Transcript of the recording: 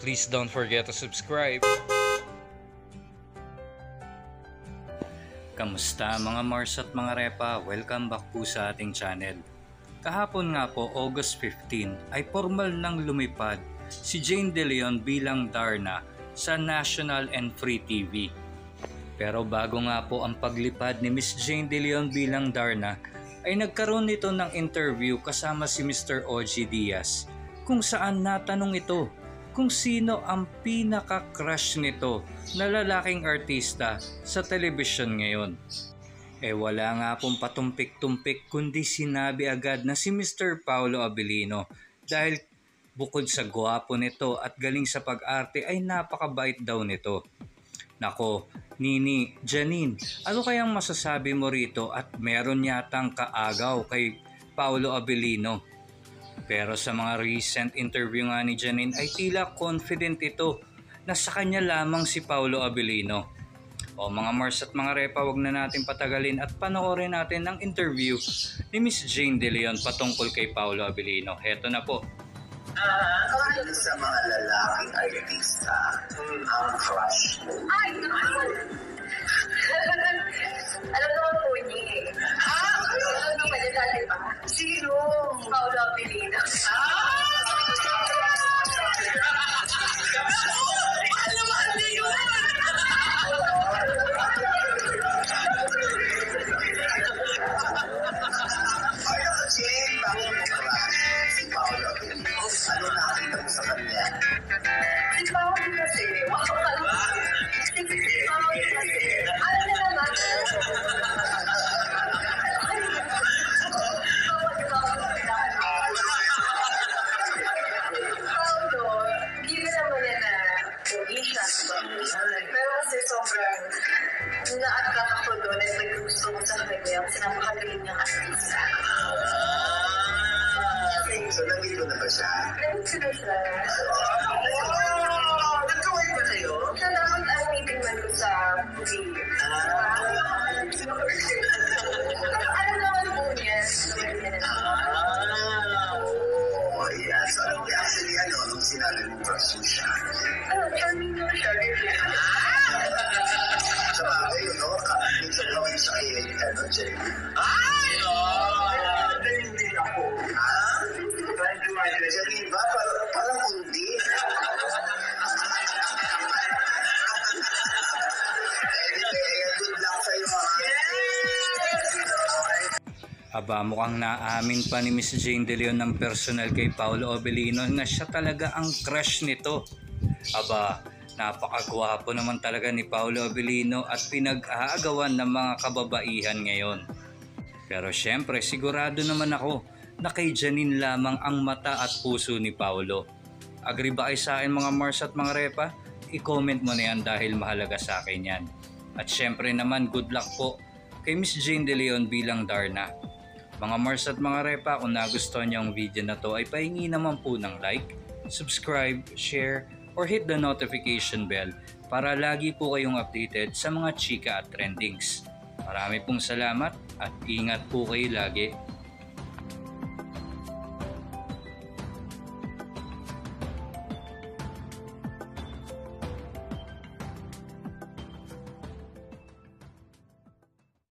Please don't forget to subscribe. Kamusta mga Mars at mga Repa? Welcome back po sa ating channel. Kahapon nga po, August 15, ay formal nang lumipad si Jane De Leon bilang Darna sa National and Free TV. Pero bago nga po ang paglipad ni Miss Jane De Leon bilang Darna, ay nagkaroon nito ng interview kasama si Mr. OG Diaz kung saan natanong ito kung sino ang pinaka-crush nito na lalaking artista sa telebisyon ngayon. Eh wala nga pong patumpik-tumpik kundi sinabi agad na si Mr. Paolo Abilino dahil bukod sa gwapo nito at galing sa pag-arte ay napakabait daw nito. Nako, Nini, Janine, ano kayang masasabi mo rito at meron yatang kaagaw kay Paolo Abilino? Pero sa mga recent interview nga ni Janine ay tila confident ito na sa kanya lamang si Paolo Abilino. O mga Mars at mga Repa, wag na natin patagalin at panoorin natin ang interview ni Miss Jane De Leon patungkol kay Paolo Abilino. Heto na po. Kahit sa mga lalaking artista, ang crush mo. Ay, naman! Sobrang na-attract ako doon at naggusto ko sa kanya kasi napakagaling niyang artista. So, nandito na ba siya? Nandito na siya. Oh! Nagkaway ba kayo? Siya ang meeting man ko sa movie. Alam naman po niya. Oh, yes. Ano, actually, ano, nung sinabi mo crush mo siya, Aba, mukhang naamin pa ni Miss Jane De Leon ng personal kay Paolo Obelino na siya talaga ang crush nito. Aba, napakagwapo naman talaga ni Paolo Obelino at pinag-aagawan ng mga kababaihan ngayon. Pero syempre, sigurado naman ako na kay Janine lamang ang mata at puso ni Paolo. Agree ba kayo sa akin mga Mars at mga Repa? I-comment mo na yan dahil mahalaga sa akin yan. At syempre naman, good luck po kay Miss Jane De Leon bilang Darna. Mga Mars at mga Repa, kung nagustuhan niyo ang video na to ay pahingi naman po ng like, subscribe, share, or hit the notification bell para lagi po kayong updated sa mga chika at trendings. Marami pong salamat at ingat po kayo lagi.